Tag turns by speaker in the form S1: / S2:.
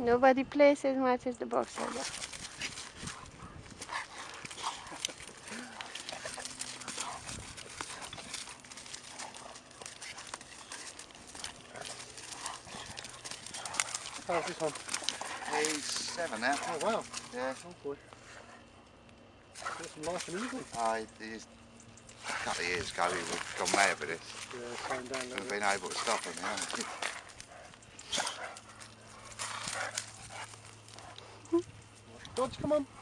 S1: Nobody plays as much as the boxer. though.
S2: How's this one?
S3: He's seven now.
S2: Oh wow.
S3: Yeah.
S2: Oh boy. Got some life and easy.
S3: I, he's, a couple of years ago he would have gone mad with this.
S2: Yeah, slowing down a little
S3: We've been able to stop him now.
S2: Dodge, come on.